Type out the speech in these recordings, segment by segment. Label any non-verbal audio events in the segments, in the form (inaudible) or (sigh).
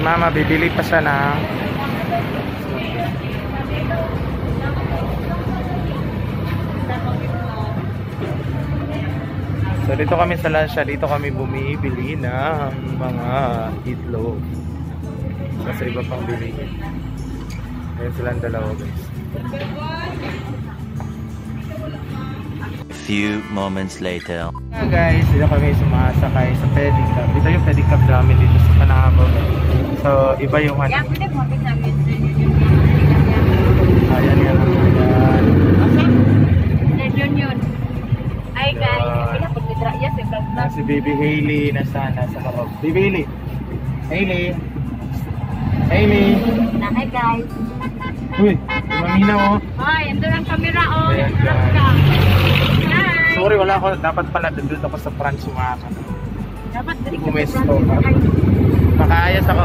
mama, bibili pa siya ng So dito kami sa Lansya, dito kami bumibili ng mga itlog. Sa iba pang bili. Ayun silang dalawa guys. A few moments later. Yeah, guys, dito kami sumasakay sa pedicab. Dito yung pedicab namin dito sa Panabo. So iba yung ano. Ayan yan. Ayan. Red Union. Ay guys, sa Ah, si Baby Hailey nasa nasa loob. Baby Hailey. Hailey. Hailey. Na hi guys. Uy, mamina mo. Ay, ando ang camera oh. Ayan, guys. Sorry, wala ako. Dapat pala doon ako sa France sumakan. Dali ka. Makaayos ako.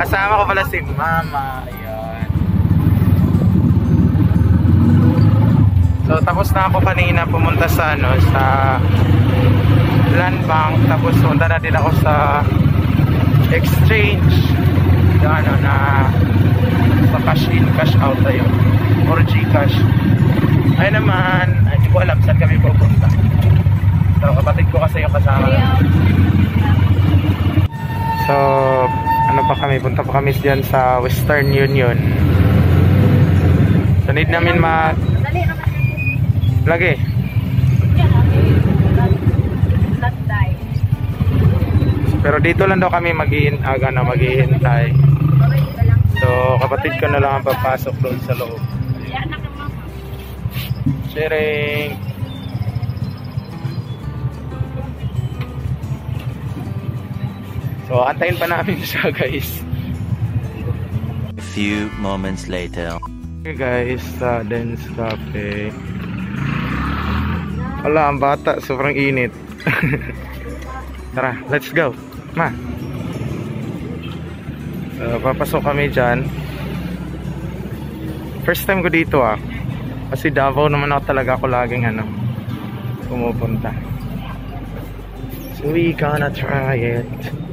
Kasama ko pala si Mama. Ayan. So, tapos na ako kanina pumunta sa ano, sa land bank. Tapos punta na din ako sa exchange. Ano na sa cash in, cash out tayo. Or Gcash. Ay naman, hindi ko alam saan kami pupunta. So, kapatid ko kasi yung kasama. So, ano pa kami? Punta pa kami diyan sa Western Union. So, need namin ma... Dali na kasi. Lagi. Pero dito lang daw kami maghihin, ah, ano, maghihintay. So, kapatid ko na lang ang papasok doon sa loob. Sharing! So, antayin pa namin (laughs) siya, guys. A few moments later. Okay guys, sa Dance Cafe. Wala, ang bata. Sobrang init. (laughs) Tara, let's go. Ma. So, papasok kami dyan. First time ko dito ah. Kasi Davao naman ako talaga ako laging ano, pumupunta. So we gonna try it.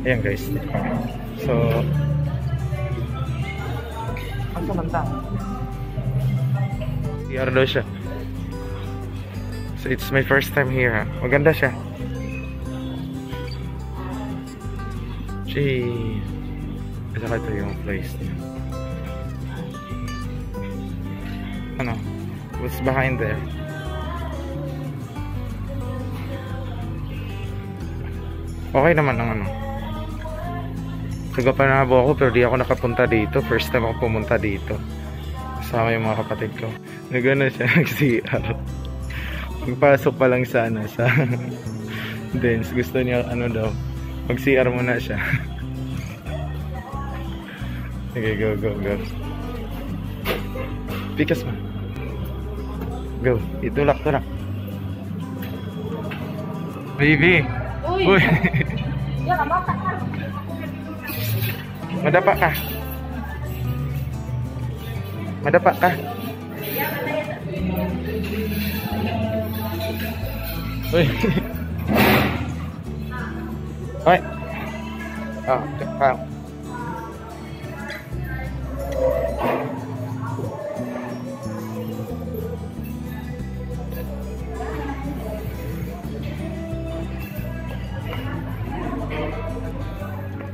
Ayan guys. So, ang kumanta? CR daw siya. So, it's my first time here ha. Maganda siya. Gee. Saka ito yung place niya. Ano? What's behind there? Okay naman ang ano. Taga Panabo ako pero di ako nakapunta dito. First time ako pumunta dito. Kasama yung mga kapatid ko. Nagano siya (laughs) nag-CR. Magpasok pa lang sana sa (laughs) dance. Gusto niya ano daw. Mag-CR muna siya. (laughs) Sige, go, go, go. Pikas mo. Go. Itulak, tulak. Baby. Uy. Uy. Yan, mata ka. Madapa ka. Madapa ka. Uy. Uy. Oh,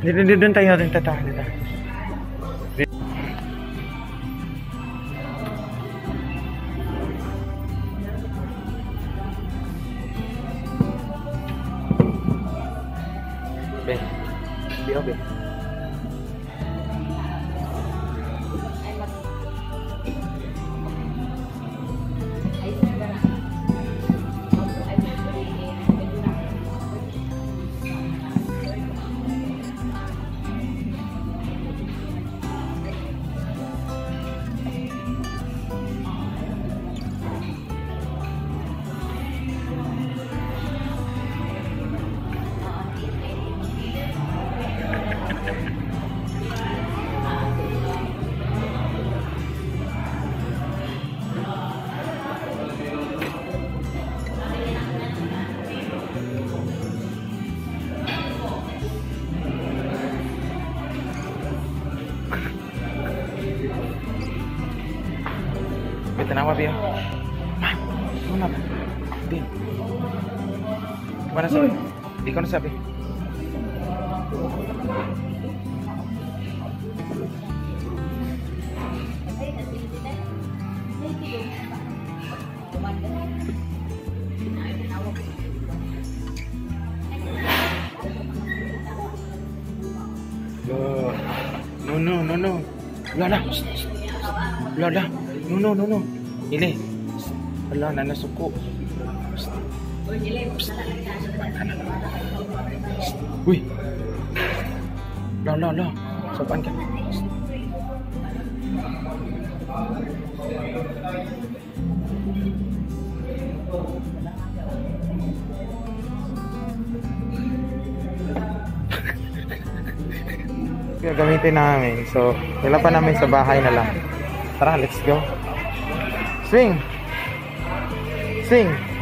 Dito, dito, doon tayo, doon tayo, dito. Be, be, be. Tinawa biyo. Ma, ano na ba? Di. Mana sabi? Di ko na sabi. Lo. No, no, no, no. Lola. Shh, shh, shh. Lola. No, no, no, no. Ili. Shh. Ala, nanasuko. Shh. Shh. Uy. Lo, lo, lo. Sopan ka. Shh. gagamitin namin. So, wala pa namin sa bahay na lang. Tara, let's go. Swing! Swing!